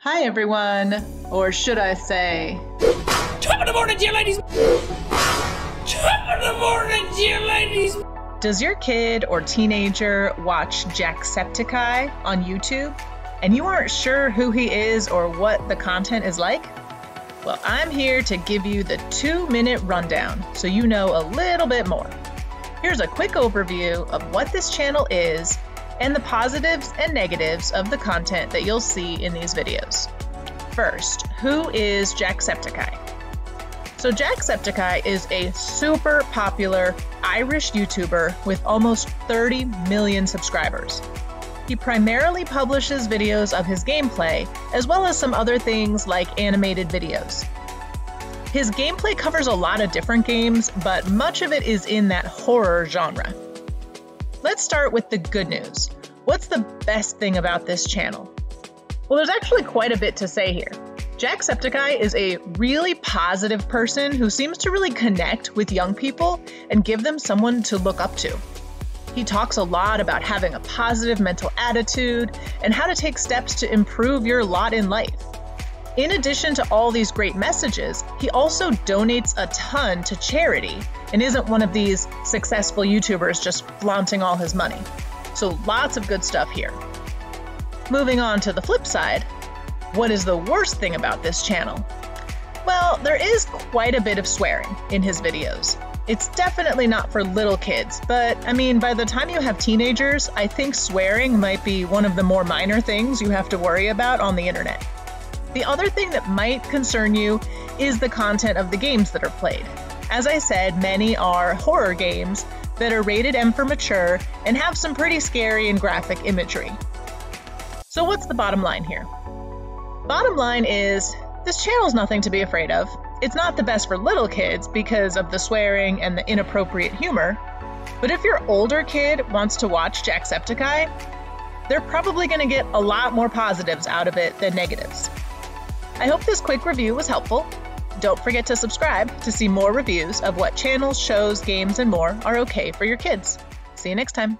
Hi, everyone. Or should I say, Top of the morning, dear ladies! Top of the morning, dear ladies! does your kid or teenager watch Jacksepticeye on YouTube and you aren't sure who he is or what the content is like? Well, I'm here to give you the two minute rundown so you know a little bit more. Here's a quick overview of what this channel is and the positives and negatives of the content that you'll see in these videos. First, who is Jacksepticeye? So, Jacksepticeye is a super popular Irish YouTuber with almost 30 million subscribers. He primarily publishes videos of his gameplay, as well as some other things like animated videos. His gameplay covers a lot of different games, but much of it is in that horror genre. Let's start with the good news. What's the best thing about this channel? Well, there's actually quite a bit to say here. Jacksepticeye is a really positive person who seems to really connect with young people and give them someone to look up to. He talks a lot about having a positive mental attitude and how to take steps to improve your lot in life. In addition to all these great messages, he also donates a ton to charity and isn't one of these successful YouTubers just flaunting all his money. So lots of good stuff here. Moving on to the flip side, what is the worst thing about this channel? Well, there is quite a bit of swearing in his videos. It's definitely not for little kids, but I mean, by the time you have teenagers, I think swearing might be one of the more minor things you have to worry about on the internet. The other thing that might concern you is the content of the games that are played. As I said, many are horror games that are rated M for mature and have some pretty scary and graphic imagery. So, what's the bottom line here? Bottom line is this channel's nothing to be afraid of. It's not the best for little kids because of the swearing and the inappropriate humor, but if your older kid wants to watch Jacksepticeye, they're probably going to get a lot more positives out of it than negatives. I hope this quick review was helpful. Don't forget to subscribe to see more reviews of what channels, shows, games, and more are okay for your kids. See you next time.